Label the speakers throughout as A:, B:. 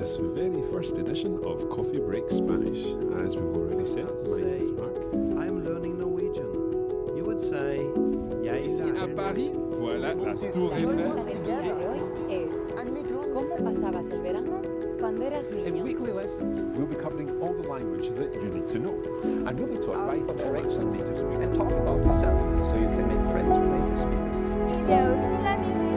A: this very first edition of Coffee Break Spanish. As we've already said, my name is Mark.
B: I'm learning Norwegian. You would say Jeg
A: Ici à Paris, voilà la Tour
C: La
A: Eiffel.
C: actividad de hoy ¿Cómo pasabas el verano cuando eras
D: In
C: niño?
D: weekly lessons, we'll be covering all the language that you need to know. And we'll be taught by excellent native speakers.
B: and talk about yourself so you can make friends with native speakers.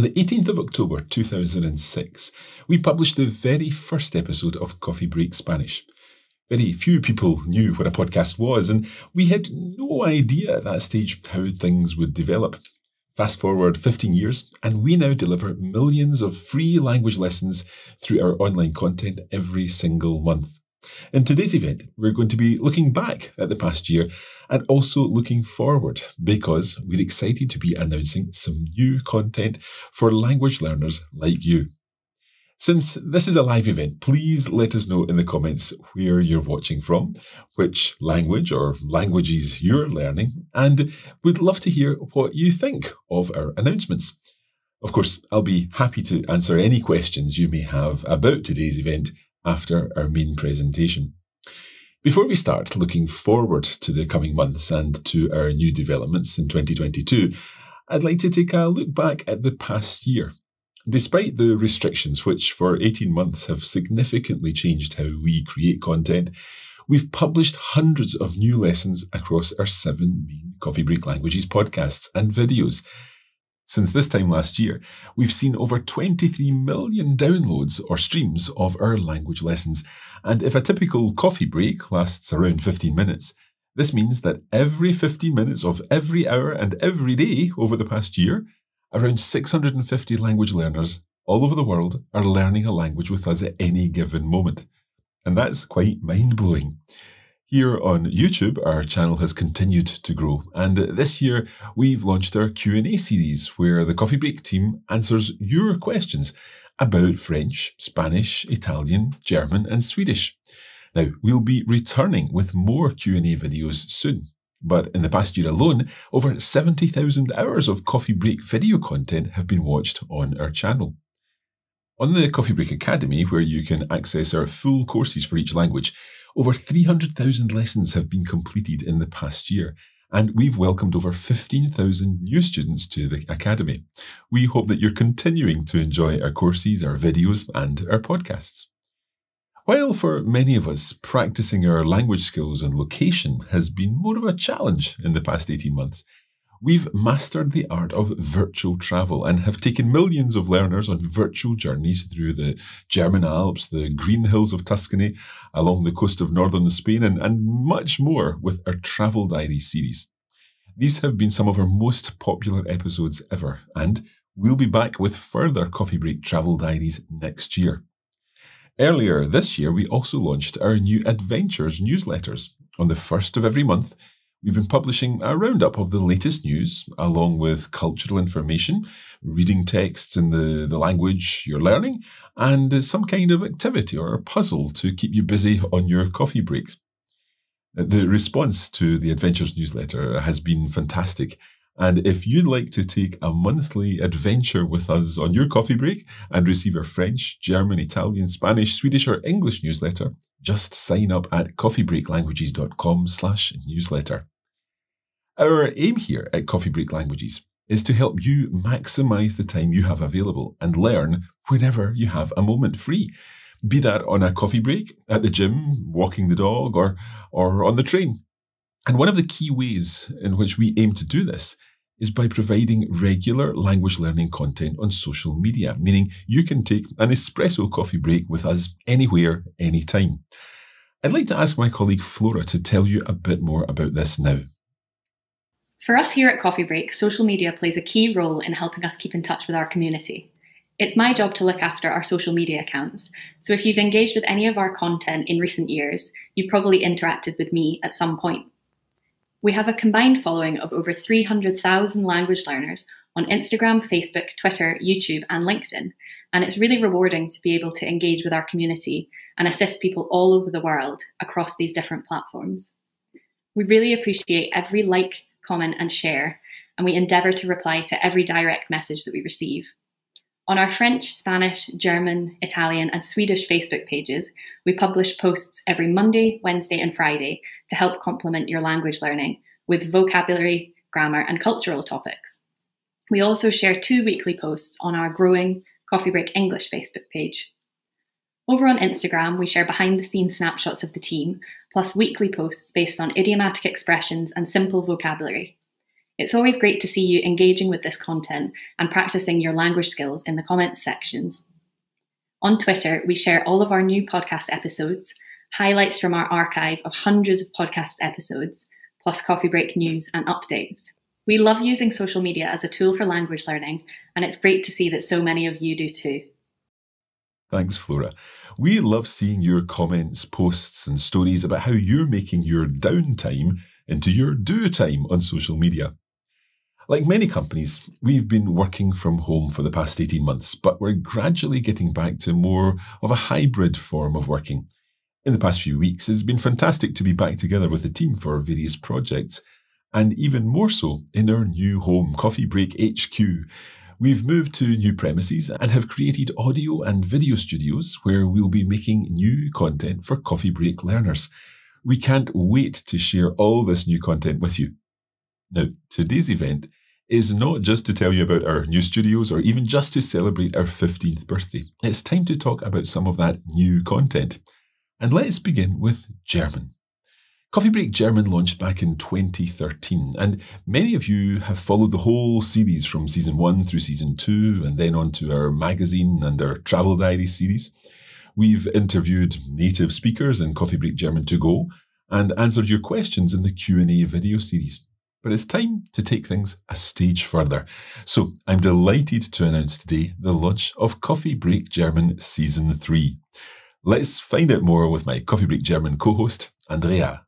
E: On
F: the 18th of October 2006, we published the very first episode of Coffee Break Spanish. Very few people knew what a podcast was, and we had no idea at that stage how things would develop. Fast forward 15 years, and we now deliver millions of free language lessons through our online content every single month. In today's event, we're going to be looking back at the past year and also looking forward because we're excited to be announcing some new content for language learners like you. Since this is a live event, please let us know in the comments where you're watching from, which language or languages you're learning, and we'd love to hear what you think of our announcements. Of course, I'll be happy to answer any questions you may have about today's event after our main presentation. Before we start looking forward to the coming months and to our new developments in 2022, I'd like to take a look back at the past year. Despite the restrictions, which for 18 months have significantly changed how we create content, we've published hundreds of new lessons across our seven main Coffee Break Languages podcasts and videos. Since this time last year, we've seen over 23 million downloads or streams of our language lessons. And if a typical coffee break lasts around 15 minutes, this means that every 15 minutes of every hour and every day over the past year, around 650 language learners all over the world are learning a language with us at any given moment. And that's quite mind blowing. Here on YouTube, our channel has continued to grow, and this year we've launched our Q&A series where the Coffee Break team answers your questions about French, Spanish, Italian, German, and Swedish. Now, we'll be returning with more Q&A videos soon. But in the past year alone, over 70,000 hours of Coffee Break video content have been watched on our channel. On the Coffee Break Academy, where you can access our full courses for each language, over 300,000 lessons have been completed in the past year, and we've welcomed over 15,000 new students to the Academy. We hope that you're continuing to enjoy our courses, our videos, and our podcasts. While for many of us, practicing our language skills on location has been more of a challenge in the past 18 months, we've mastered the art of virtual travel and have taken millions of learners on virtual journeys through the German Alps, the green hills of Tuscany, along the coast of northern Spain, and, and much more with our Travel Diary series. These have been some of our most popular episodes ever, and we'll be back with further Coffee Break Travel Diaries next year. Earlier this year, we also launched our new Adventures newsletters. On the first of every month, we've been publishing a roundup of the latest news, along with cultural information, reading texts in the, the language you're learning, and some kind of activity or a puzzle to keep you busy on your coffee breaks. The response to the Adventures newsletter has been fantastic. And if you'd like to take a monthly adventure with us on your coffee break and receive our French, German, Italian, Spanish, Swedish, or English newsletter, just sign up at coffeebreaklanguages.com slash newsletter. Our aim here at Coffee Break Languages is to help you maximize the time you have available and learn whenever you have a moment free. Be that on a coffee break, at the gym, walking the dog, or, or on the train. And one of the key ways in which we aim to do this is by providing regular language learning content on social media, meaning you can take an espresso coffee break with us anywhere, anytime. I'd like to ask my colleague Flora to tell you a bit more about this now.
G: For us here at Coffee Break, social media plays a key role in helping us keep in touch with our community. It's my job to look after our social media accounts, so if you've engaged with any of our content in recent years, you've probably interacted with me at some point. We have a combined following of over 300,000 language learners on Instagram, Facebook, Twitter, YouTube, and LinkedIn, and it's really rewarding to be able to engage with our community and assist people all over the world across these different platforms. We really appreciate every like, comment, and share, and we endeavour to reply to every direct message that we receive. On our French, Spanish, German, Italian, and Swedish Facebook pages, we publish posts every Monday, Wednesday, and Friday to help complement your language learning with vocabulary, grammar, and cultural topics. We also share two weekly posts on our growing Coffee Break English Facebook page. Over on Instagram, we share behind the scenes snapshots of the team, plus weekly posts based on idiomatic expressions and simple vocabulary. It's always great to see you engaging with this content and practicing your language skills in the comments sections. On Twitter, we share all of our new podcast episodes, highlights from our archive of hundreds of podcast episodes, plus coffee break news and updates. We love using social media as a tool for language learning, and it's great to see that so many of you do too.
F: Thanks, Flora. We love seeing your comments, posts, and stories about how you're making your downtime into your do time on social media. Like many companies, we've been working from home for the past 18 months, but we're gradually getting back to more of a hybrid form of working. In the past few weeks, it's been fantastic to be back together with the team for various projects, and even more so in our new home, Coffee Break HQ. We've moved to new premises and have created audio and video studios where we'll be making new content for Coffee Break learners. We can't wait to share all this new content with you. Now, today's event is not just to tell you about our new studios or even just to celebrate our 15th birthday. It's time to talk about some of that new content. And let's begin with German. Coffee Break German launched back in 2013, and many of you have followed the whole series from season one through season two, and then on to our magazine and our travel diary series. We've interviewed native speakers in Coffee Break German to go and answered your questions in the Q&A video series. But it's time to take things a stage further. So I'm delighted to announce today the launch of Coffee Break German Season 3. Let's find out more with my Coffee Break German co-host, Andrea.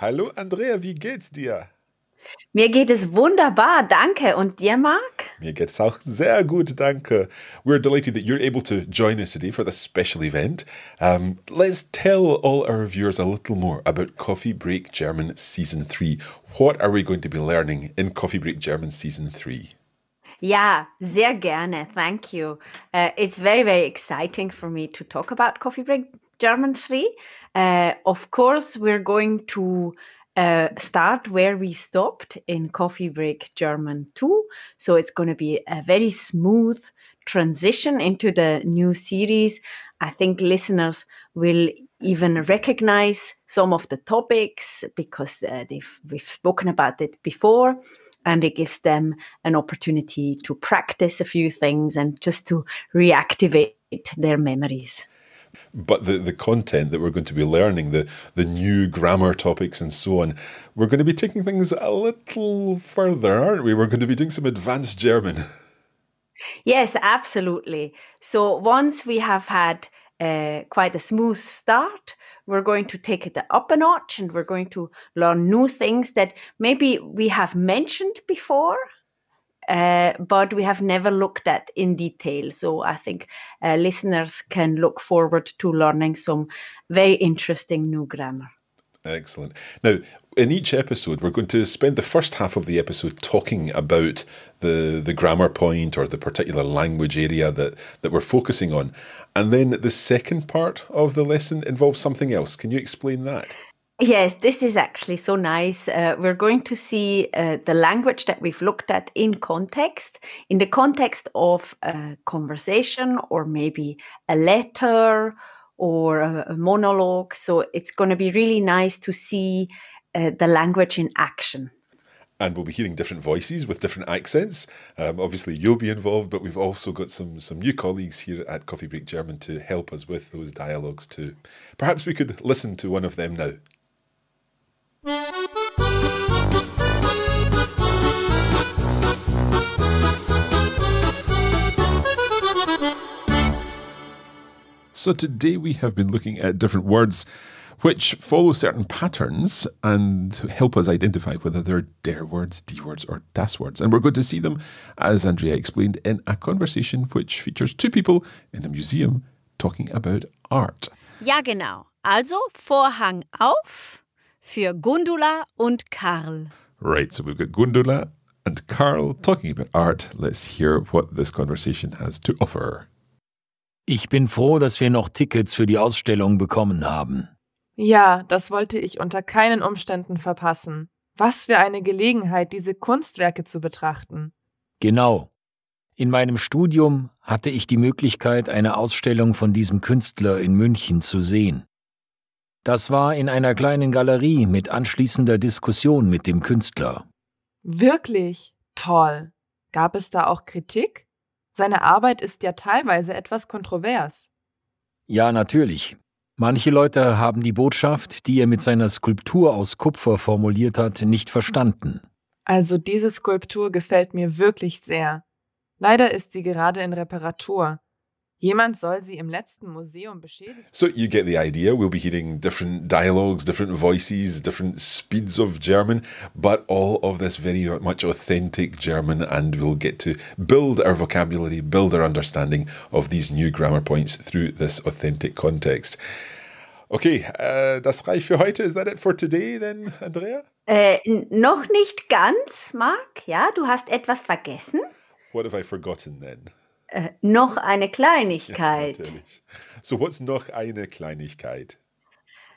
A: Hallo Andrea, wie geht's dir?
C: Mir geht es wunderbar, danke. Und dir, Marc?
A: Mir geht's auch sehr gut, danke. We're delighted that you're able to join us today for this special event. Um, let's tell all our viewers a little more about Coffee Break German Season 3. What are we going to be learning in Coffee Break German Season 3?
C: Ja, sehr gerne. Thank you. Uh, it's very, very exciting for me to talk about Coffee Break German 3. Uh, of course, we're going to uh, start where we stopped in Coffee Break German 2. So it's going to be a very smooth transition into the new series. I think listeners will even recognize some of the topics because uh, we've spoken about it before and it gives them an opportunity to practice a few things and just to reactivate their memories
A: but the, the content that we're going to be learning, the, the new grammar topics and so on, we're going to be taking things a little further, aren't we? We're going to be doing some advanced German.
C: Yes, absolutely. So once we have had uh, quite a smooth start, we're going to take it up a notch and we're going to learn new things that maybe we have mentioned before uh, but we have never looked at in detail. So I think uh, listeners can look forward to learning some very interesting new grammar.
A: Excellent. Now, in each episode, we're going to spend the first half of the episode talking about the, the grammar point or the particular language area that, that we're focusing on. And then the second part of the lesson involves something else. Can you explain that?
C: Yes, this is actually so nice. Uh, we're going to see uh, the language that we've looked at in context, in the context of a conversation or maybe a letter or a, a monologue. So it's going to be really nice to see uh, the language in action.
F: and we'll be hearing different voices with different accents. Um, obviously, you'll be involved, but we've also got some some new colleagues here at Coffee Break German to help us with those dialogues too. Perhaps we could listen to one of them now. So today we have been looking at different words which follow certain patterns and help us identify whether they're der words, die words, or das words. And we're going to see them, as Andrea explained, in a conversation which features two people in a museum talking about art.
C: Ja, genau. Also Vorhang auf für Gundula und Karl.
F: Right, so we've got Gundula and Carl talking about art. Let's hear what this conversation has to offer.
H: Ich bin froh, dass wir noch Tickets für die Ausstellung bekommen haben.
I: Ja, das wollte ich unter keinen Umständen verpassen. Was für eine Gelegenheit, diese Kunstwerke zu betrachten.
H: Genau. In meinem Studium hatte ich die Möglichkeit, eine Ausstellung von diesem Künstler in München zu sehen. Das war in einer kleinen Galerie mit anschließender Diskussion mit dem Künstler.
I: Wirklich toll. Gab es da auch Kritik? Seine Arbeit ist ja teilweise etwas kontrovers.
H: Ja, natürlich. Manche Leute haben die Botschaft, die er mit seiner Skulptur aus Kupfer formuliert hat, nicht verstanden.
I: Also diese Skulptur gefällt mir wirklich sehr. Leider ist sie gerade in Reparatur. Jemand soll sie im letzten Museum beschädigen.
F: So you get the idea. We'll be hearing different dialogues, different voices, different speeds of German, but all of this very much authentic German, and we'll get to build our vocabulary, build our understanding of these new grammar points through this authentic context. Okay, uh, das reicht für heute. Is that it for today then, Andrea?
C: Äh, noch nicht ganz, Mark. Ja, du hast etwas vergessen.
F: What have I forgotten then?
C: Äh, noch eine Kleinigkeit.
F: Natürlich. So what's noch eine Kleinigkeit?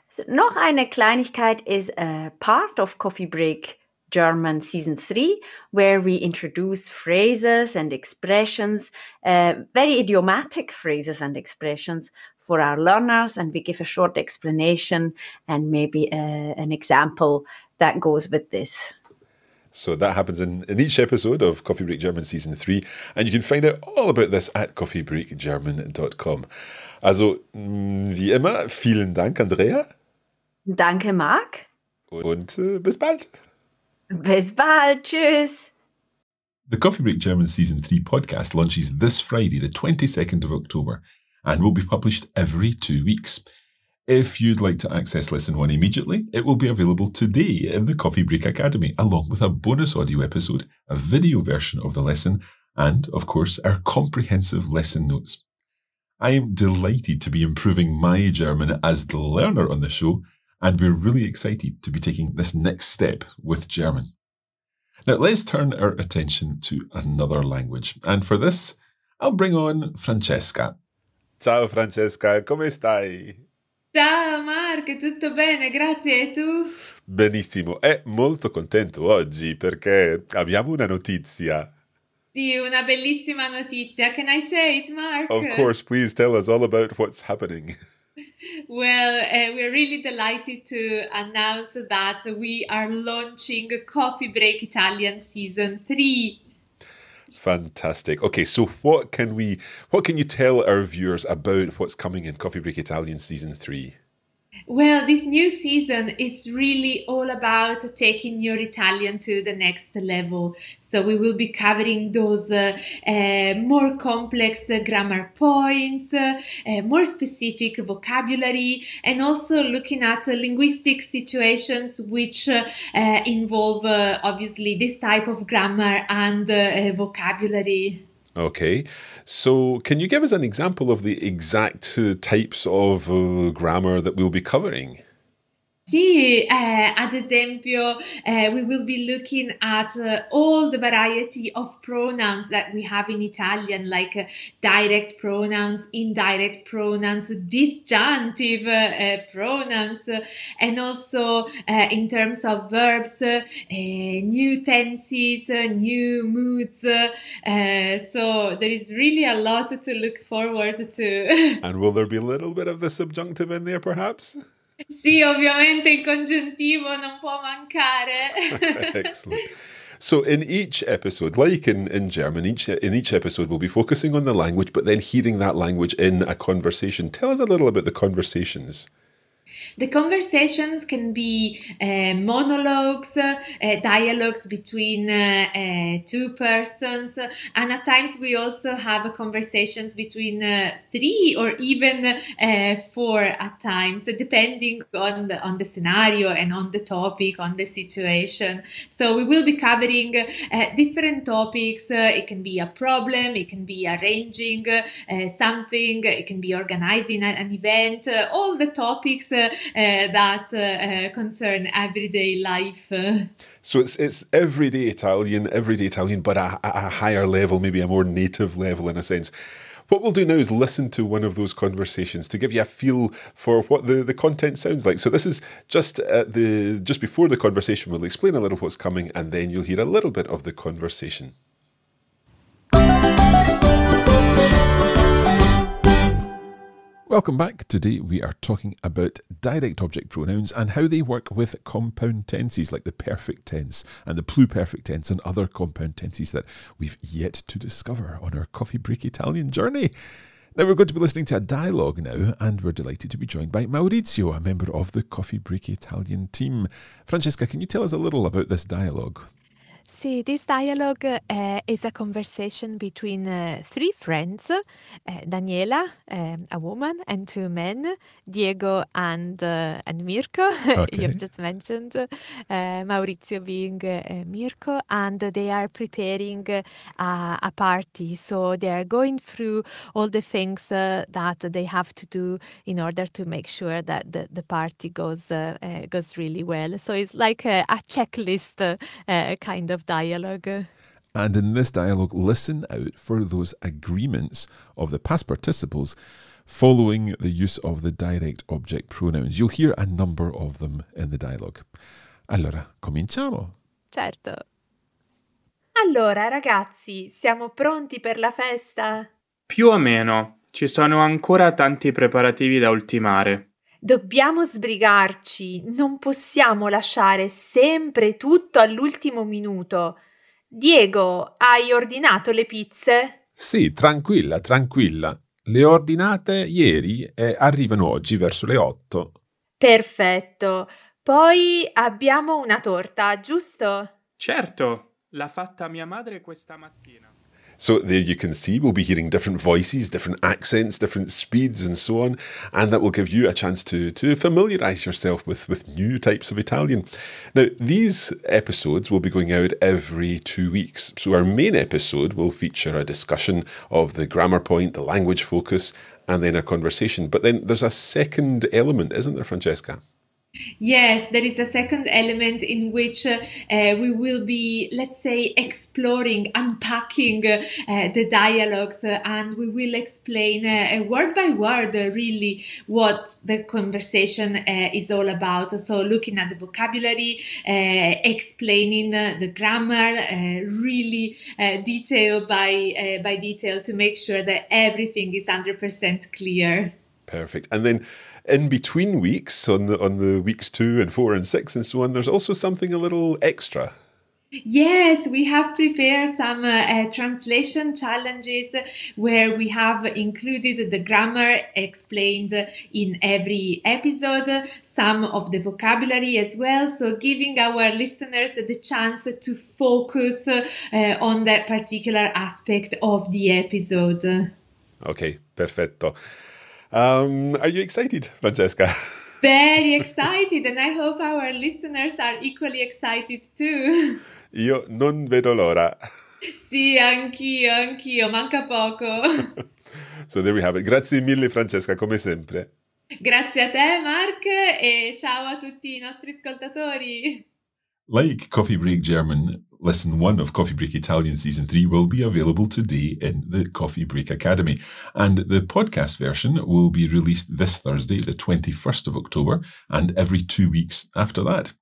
C: So, noch eine Kleinigkeit is a part of Coffee Break German Season 3, where we introduce phrases and expressions, uh, very idiomatic phrases and expressions for our learners, and we give a short explanation and maybe uh, an example that goes with this.
F: So that happens in, in each episode of Coffee Break German Season 3. And you can find out all about this at coffeebreakgerman.com. Also, mh, mm, wie immer, vielen Dank, Andrea.
C: Danke, Marc.
F: Und äh, bis bald.
C: Bis bald. Tschüss.
J: The Coffee Break German Season 3 podcast launches this Friday, the 22nd of October, and will be published every two weeks. If you'd like to access Lesson 1 immediately, it will be available today in the Coffee Break Academy, along with a bonus audio episode, a video version of the lesson, and, of course, our comprehensive lesson notes. I am delighted to be improving my German as the learner on the show, and we're really excited to be taking this next step with German. Now, let's turn our attention to another language, and for this, I'll bring on Francesca. Ciao Francesca, come stai?
K: Ciao Mark, tutto bene, grazie e tu?
F: Benissimo, è molto contento oggi perché abbiamo una notizia.
K: Sì, una bellissima notizia. Can I say it, Mark?
F: Of course, please tell us all about what's happening.
K: Well, uh, we're really delighted to announce that we are launching Coffee Break Italian Season 3.
F: Fantastic. Okay, so what can we what can you tell our viewers about what's coming in Coffee Break Italian season 3?
K: Well, this new season is really all about taking your Italian to the next level. So we will be covering those uh, uh, more complex uh, grammar points, uh, more specific vocabulary, and also looking at linguistic situations which uh, uh, involve obviously this type of grammar and vocabulary.
F: Okay. So, can you give us an example of the exact uh, types of uh, grammar that we'll be covering?
K: Sì, eh, ad esempio, eh, we will be looking at uh, all the variety of pronouns that we have in Italian, like uh, direct pronouns, indirect pronouns, disjunctive uh, pronouns, and also in terms of verbs, new tenses, new moods. so there is really a lot to look forward to.
F: And will there be a little bit of the subjunctive in there, perhaps?
K: Sì, ovviamente il congiuntivo non può mancare.
F: Excellent. So in each episode, like in, in German, each in each episode we'll be focusing on the language, but then hearing that language in a conversation. Tell us a little about the conversations.
K: The conversations can be uh, monologues, uh, dialogues between uh, uh two persons, and at times we also have conversations between uh, three or even uh, four at times, depending on the on the scenario and on the topic, on the situation. So we will be covering different topics. it can be a problem, it can be arranging something, it can be organizing an, an event. all the topics Uh, that uh, uh, concern everyday life.
F: So it's it's everyday Italian, everyday Italian, but a higher level, maybe a more native level in a sense. What we'll do now is listen to one of those conversations to give you a feel for what the, the content sounds like. So this is just at the just before the conversation. We'll explain a little what's coming, and then you'll hear a little bit of the conversation. Welcome back. Today we are talking about direct object pronouns and how they work with compound tenses like the perfect tense and the pluperfect tense and other compound tenses that we've yet to discover on our coffee break Italian journey. Now we're going to be listening to a dialogue now, and we're delighted to be joined by Maurizio, a member of the Coffee Break Italian team. Francesca, can you tell us a little about this dialogue?
L: See, this dialogue uh, is a conversation between uh, three friends uh, Daniela, um, a woman, and two men, Diego and, uh, and Mirko. Okay. You've just mentioned uh, Maurizio being uh, Mirko, and they are preparing a party. So they are going through all the things that they have to do in order to make sure that the, the party goes, goes really well. So it's like a, a checklist kind of dialogue.
F: And in this dialogue, listen out for those agreements of the past participles following the use of the direct object pronouns. You'll hear a number of them in the dialogue. Allora, cominciamo.
L: Certo. Allora, ragazzi, siamo pronti per la festa?
M: Più o meno. Ci sono ancora tanti preparativi da ultimare.
L: Dobbiamo sbrigarci, non possiamo lasciare sempre tutto all'ultimo minuto. Diego, hai ordinato le pizze?
N: Sì, tranquilla, tranquilla. Le ho ordinate ieri e arrivano oggi verso le otto.
L: Perfetto. Poi abbiamo una torta, giusto?
M: Certo, l'ha fatta mia madre questa mattina.
F: So there you can see we'll be hearing different voices, different accents, different speeds, and so on, and that will give you a chance to to familiarise yourself with with new types of Italian. Now these episodes will be going out every two weeks. So our main episode will feature a discussion of the grammar point, the language focus, and then a conversation. But then there's a second element, isn't there, Francesca?
K: Yes, there is a second element in which uh, uh, we will be, let's say, exploring, unpacking uh, the dialogues, uh, and we will explain uh, word by word, really, what the conversation is all about. So, looking at the vocabulary, explaining the grammar, really detail by by detail to make sure that everything is hundred percent clear.
F: Perfect, and then in between weeks on the on the weeks two and four and six and so on, there's also something a little extra.
K: Yes, we have prepared some uh, uh, translation challenges where we have included the grammar explained in every episode, some of the vocabulary as well. So, giving our listeners the chance to focus uh, on that particular aspect of the episode.
F: Okay, perfetto. Um, are you excited, Francesca?
K: Very excited, and I hope our listeners are equally excited too.
F: Io non vedo l'ora.
K: Sì, anch'io, anch'io, manca poco.
F: so there we have it. Grazie mille Francesca, come sempre.
K: Grazie a te Mark e ciao a tutti i nostri ascoltatori.
N: Like Coffee Break German, Lesson 1 of Coffee Break Italian Season 3 will be available today in the Coffee Break Academy. And the podcast version will be released this Thursday, the 21st of October, and every two weeks after that.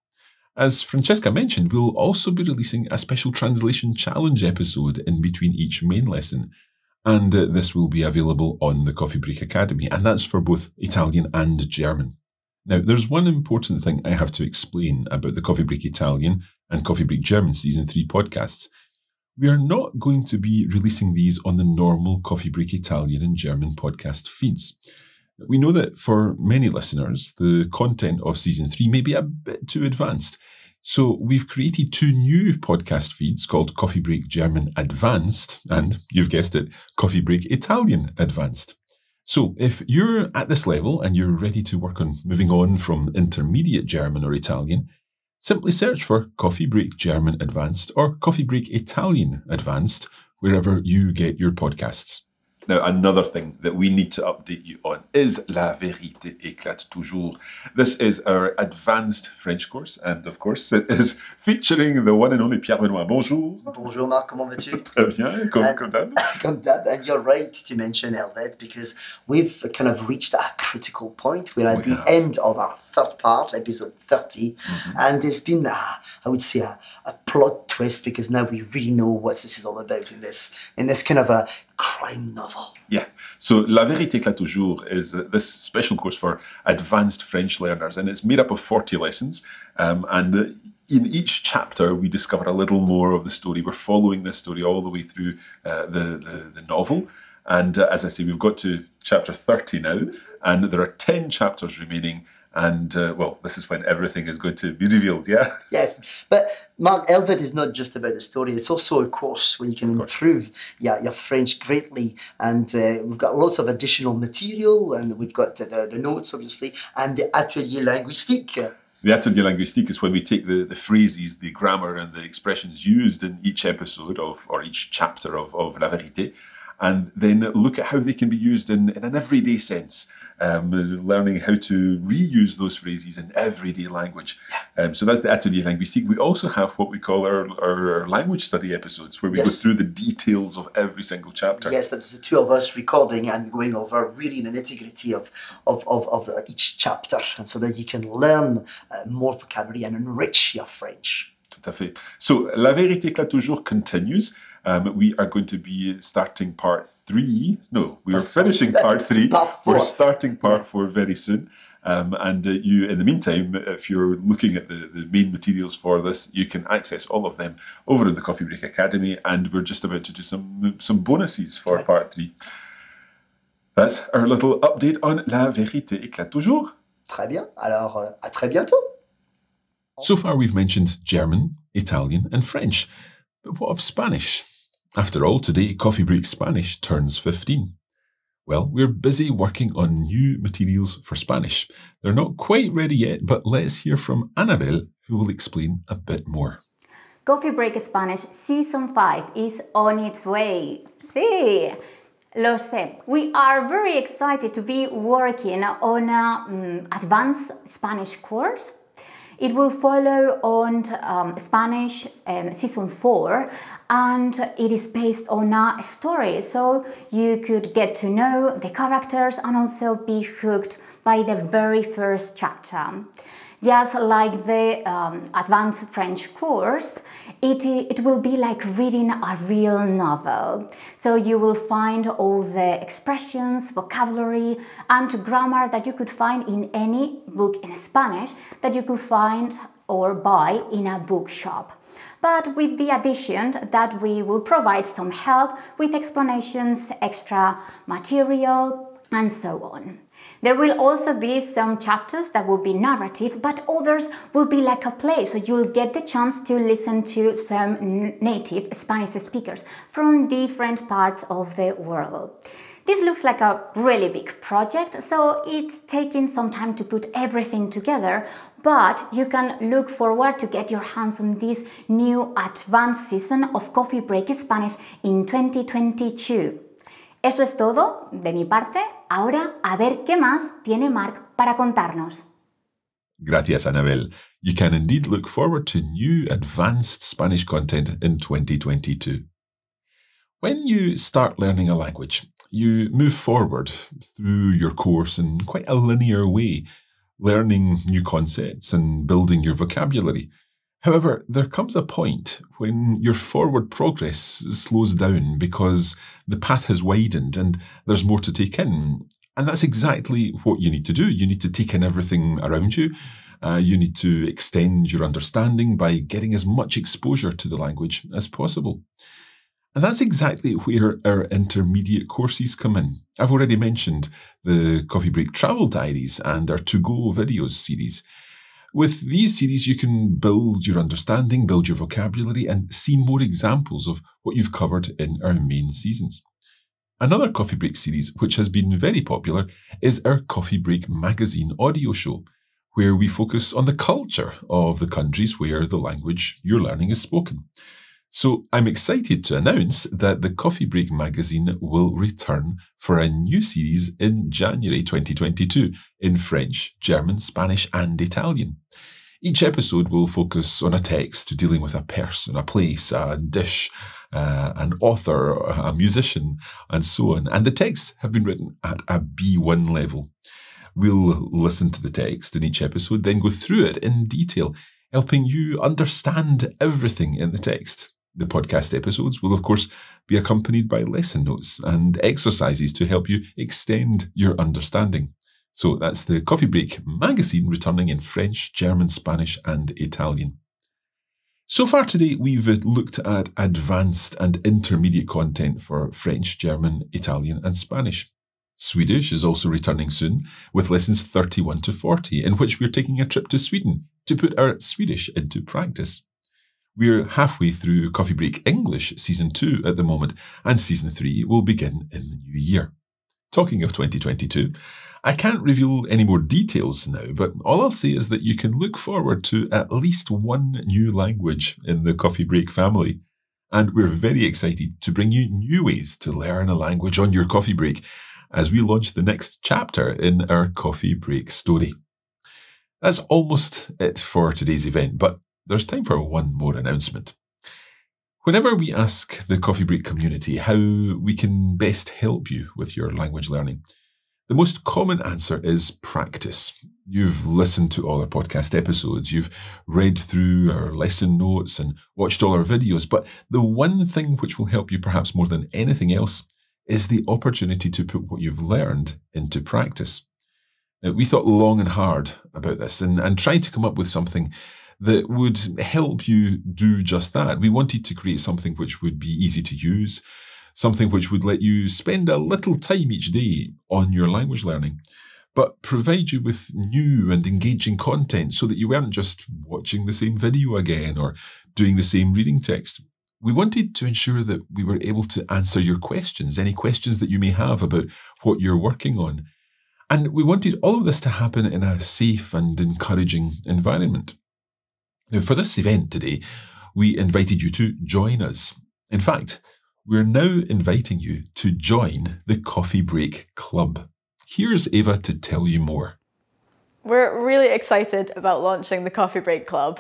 N: As Francesca mentioned, we'll also be releasing a special translation challenge episode in between each main lesson. And uh, this will be available on the Coffee Break Academy, and that's for both Italian and German.
F: Now, there's one important thing I have to explain about the Coffee Break Italian and Coffee Break German Season 3 podcasts. We are not going to be releasing these on the normal Coffee Break Italian and German podcast feeds. We know that for many listeners, the content of season three may be a bit too advanced. So we've created two new podcast feeds called Coffee Break German Advanced and, you've guessed it, Coffee Break Italian Advanced. So if you're at this level and you're ready to work on moving on from intermediate German or Italian, simply search for Coffee Break German Advanced or Coffee Break Italian Advanced wherever you get your podcasts. Now, another thing that we need to update you on is La Vérité éclate toujours. This is our advanced French course, and of course, it is featuring the one and only Pierre-Benoît. Bonjour.
O: Bonjour Marc, comment vas-tu?
F: Très bien, comme,
O: And-
F: comme d'hab.
O: Comme d'hab, and you're right to mention LVET because we've kind of reached a critical point. We're at
F: We
O: the
F: have.
O: end of our third part, episode 30, and there's been, uh, I would say, a, a plot twist because now we really know what this is all about in this in this kind of a crime novel.
F: Yeah. So La Vérité éclate toujours is this special course for advanced French learners, and it's made up of 40 lessons. Um, and in each chapter, we discover a little more of the story. We're following this story all the way through uh, the, the, the novel. And uh, as I say, we've got to chapter 30 now, and there are 10 chapters remaining. And uh, well, this is when everything is going to be revealed, yeah?
O: Yes, but Mark, LVET is not just about the story. It's also a course where you can improve yeah, your French greatly. And uh, we've got lots of additional material, and we've got the, the, the notes, obviously, and the atelier linguistique.
F: The atelier linguistique is when we take the, the phrases, the grammar, and the expressions used in each episode of or each chapter of, of La Vérité, and then look at how they can be used in, in an everyday sense. Um, learning how to reuse those phrases in everyday language. Um, so that's the atelier linguistique. We also have what we call our, our, language study episodes, where we go through the details of every single chapter.
O: Yes, that's the two of us recording and going over really the nitty gritty of, of, of, of each chapter, and so that you can learn uh, more vocabulary and enrich your French.
F: Tout à fait. So, La Vérité éclate toujours continues. Um, we are going to be starting part three. No, we are finishing part three.
O: Part
F: We're starting part four very soon. Um, and uh, you, in the meantime, if you're looking at the, the main materials for this, you can access all of them over in the Coffee Break Academy. And we're just about to do some some bonuses for part three. That's our little update on La Vérité éclate toujours.
O: Très bien. Alors, euh, à très bientôt.
F: So far, we've mentioned German, Italian, and French. But what of Spanish? After all, today Coffee Break Spanish turns 15. Well, we're busy working on new materials for Spanish. They're not quite ready yet, but let's hear from Anabel, who will explain a bit more.
P: Coffee Break Spanish Season 5 is on its way. Sí, lo sé. We are very excited to be working on an mm, advanced Spanish course. It will follow on um, Spanish um, Season 4 and it is based on a story, so you could get to know the characters and also be hooked by the very first chapter. Just like the um, advanced French course, it, it will be like reading a real novel. So you will find all the expressions, vocabulary, and grammar that you could find in any book in Spanish that you could find or buy in a bookshop. But with the addition that we will provide some help with explanations, extra material, and so on. There will also be some chapters that will be narrative, but others will be like a play, so you'll get the chance to listen to some native Spanish speakers from different parts of the world. This looks like a really big project, so it's taking some time to put everything together, but you can look forward to get your hands on this new advanced season of Coffee Break Spanish in 2022. Eso es todo de mi parte. Ahora a ver qué más tiene Mark para contarnos.
F: Gracias, Anabel. You can indeed look forward to new advanced Spanish content in 2022. When you start learning a language, you move forward through your course in quite a linear way, learning new concepts and building your vocabulary. However, there comes a point when your forward progress slows down because the path has widened and there's more to take in. And that's exactly what you need to do. You need to take in everything around you. Uh, you need to extend your understanding by getting as much exposure to the language as possible. And that's exactly where our intermediate courses come in. I've already mentioned the Coffee Break Travel Diaries and our To Go videos series. With these series, you can build your understanding, build your vocabulary, and see more examples of what you've covered in our main seasons. Another Coffee Break series, which has been very popular, is our Coffee Break magazine audio show, where we focus on the culture of the countries where the language you're learning is spoken. So I'm excited to announce that the Coffee Break magazine will return for a new series in January 2022 in French, German, Spanish, and Italian. Each episode will focus on a text dealing with a person, a place, a dish, uh, an author, a musician, and so on. And the texts have been written at a B1 level. We'll listen to the text in each episode, then go through it in detail, helping you understand everything in the text. The podcast episodes will, of course, be accompanied by lesson notes and exercises to help you extend your understanding. So that's the Coffee Break magazine returning in French, German, Spanish, and Italian. So far today, we've looked at advanced and intermediate content for French, German, Italian, and Spanish. Swedish is also returning soon with lessons 31 to 40, in which we're taking a trip to Sweden to put our Swedish into practice. We're halfway through Coffee Break English Season 2 at the moment, and Season 3 will begin in the new year. Talking of 2022, I can't reveal any more details now, but all I'll say is that you can look forward to at least one new language in the Coffee Break family. And we're very excited to bring you new ways to learn a language on your coffee break as we launch the next chapter in our coffee break story. That's almost it for today's event, but there's time for one more announcement. Whenever we ask the Coffee Break community how we can best help you with your language learning, the most common answer is practice. You've listened to all our podcast episodes, you've read through our lesson notes and watched all our videos, but the one thing which will help you perhaps more than anything else is the opportunity to put what you've learned into practice. Now, we thought long and hard about this and, and tried to come up with something that would help you do just that. We wanted to create something which would be easy to use, something which would let you spend a little time each day on your language learning, but provide you with new and engaging content so that you weren't just watching the same video again or doing the same reading text. We wanted to ensure that we were able to answer your questions, any questions that you may have about what you're working on. And we wanted all of this to happen in a safe and encouraging environment. Now, for this event today, we invited you to join us. In fact, we're now inviting you to join the Coffee Break Club. Here's Eva to tell you more.
Q: We're really excited about launching the Coffee Break Club.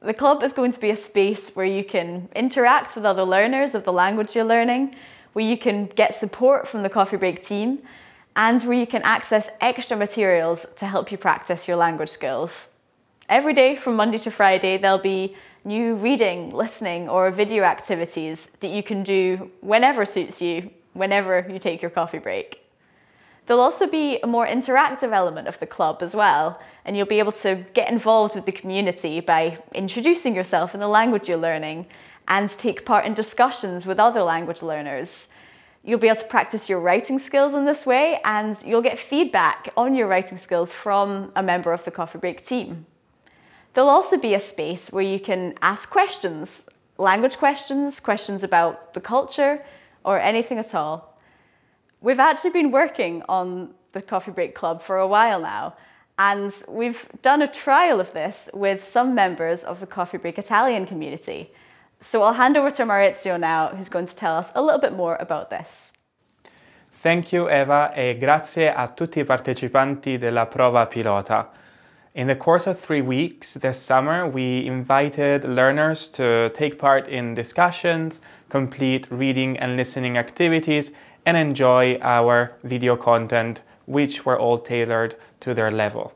Q: The club is going to be a space where you can interact with other learners of the language you're learning, where you can get support from the Coffee Break team, and where you can access extra materials to help you practice your language skills. Every day from Monday to Friday, there'll be new reading, listening, or video activities that you can do whenever suits you, whenever you take your coffee break. There'll also be a more interactive element of the club as well, and you'll be able to get involved with the community by introducing yourself in the language you're learning and take part in discussions with other language learners. You'll be able to practice your writing skills in this way, and you'll get feedback on your writing skills from a member of the Coffee Break team. There'll also be a space where you can ask questions, language questions, questions about the culture, or anything at all. We've actually been working on the Coffee Break Club for a while now, and we've done a trial of this with some members of the Coffee Break Italian community. So I'll hand over to Maurizio now, who's going to tell us a little bit more about this.
M: Thank you Eva e grazie a tutti i partecipanti della prova pilota. In the course of three weeks this summer, we invited learners to take part in discussions, complete reading and listening activities, and enjoy our video content, which were all tailored to their level.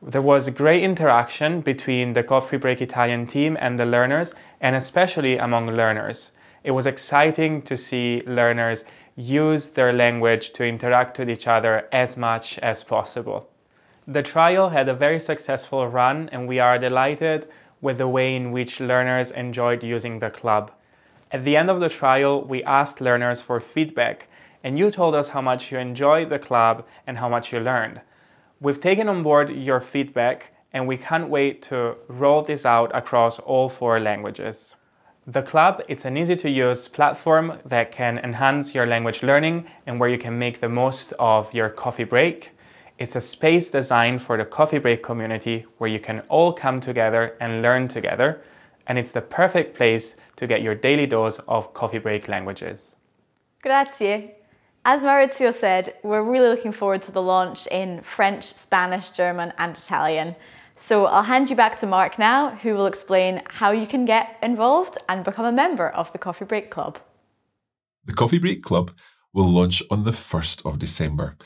M: There was great interaction between the Coffee Break Italian team and the learners, and especially among learners. It was exciting to see learners use their language to interact with each other as much as possible. The trial had a very successful run, and we are delighted with the way in which learners enjoyed using the club. At the end of the trial, we asked learners for feedback, and you told us how much you enjoyed the club and how much you learned. We've taken on board your feedback, and we can't wait to roll this out across all four languages. The Club it's an easy to use platform that can enhance your language learning and where you can make the most of your coffee break. It's a space designed for the coffee break community where you can all come together and learn together, and it's the perfect place to get your daily dose of coffee break languages.
Q: Grazie. As Maurizio said, we're really looking forward to the launch in French, Spanish, German, and Italian. So I'll hand you back to Mark now, who will explain how you can get involved and become a member of the Coffee Break Club.
F: The Coffee Break Club will launch on the 1st of December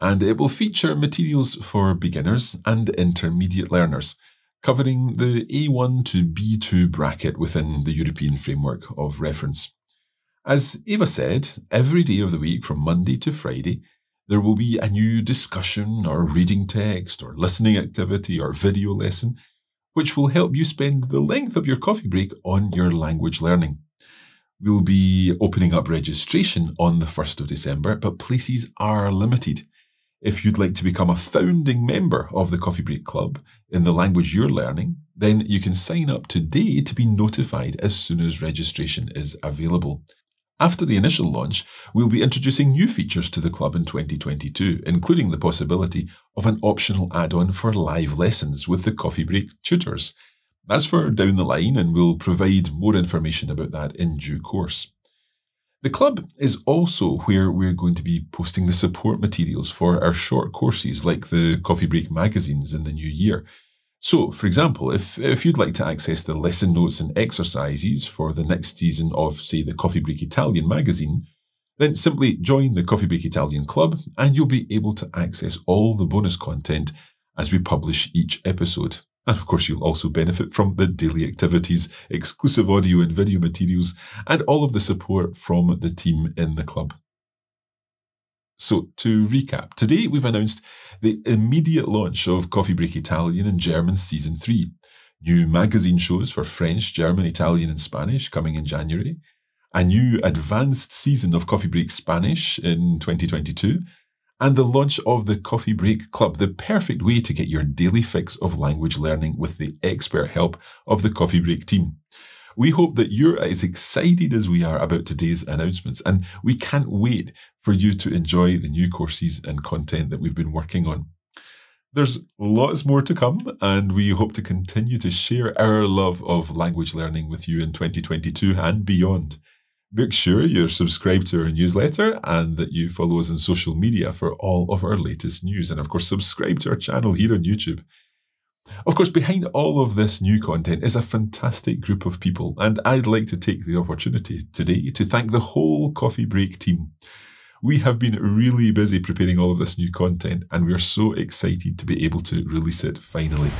F: and it will feature materials for beginners and intermediate learners, covering the A1 to B2 bracket within the European framework of reference. As Eva said, every day of the week from Monday to Friday, there will be a new discussion or reading text or listening activity or video lesson, which will help you spend the length of your coffee break on your language learning. We'll be opening up registration on the 1st of December, but places are limited. If you'd like to become a founding member of the Coffee Break Club in the language you're learning, then you can sign up today to be notified as soon as registration is available. After the initial launch, we'll be introducing new features to the club in 2022, including the possibility of an optional add on for live lessons with the Coffee Break tutors. That's for down the line, and we'll provide more information about that in due course. The club is also where we're going to be posting the support materials for our short courses like the Coffee Break magazines in the new year. So, for example, if, if you'd like to access the lesson notes and exercises for the next season of, say, the Coffee Break Italian magazine, then simply join the Coffee Break Italian Club and you'll be able to access all the bonus content as we publish each episode. And of course, you'll also benefit from the daily activities, exclusive audio and video materials, and all of the support from the team in the club. So, to recap, today we've announced the immediate launch of Coffee Break Italian and German Season 3, new magazine shows for French, German, Italian, and Spanish coming in January, a new advanced season of Coffee Break Spanish in 2022, and the launch of the Coffee Break Club, the perfect way to get your daily fix of language learning with the expert help of the Coffee Break team. We hope that you're as excited as we are about today's announcements, and we can't wait for you to enjoy the new courses and content that we've been working on. There's lots more to come, and we hope to continue to share our love of language learning with you in 2022 and beyond. Make sure you're subscribed to our newsletter and that you follow us on social media for all of our latest news. And of course, subscribe to our channel here on YouTube. Of course, behind all of this new content is a fantastic group of people, and I'd like to take the opportunity today to thank the whole Coffee Break team. We have been really busy preparing all of this new content, and we are so excited to be able to release it finally.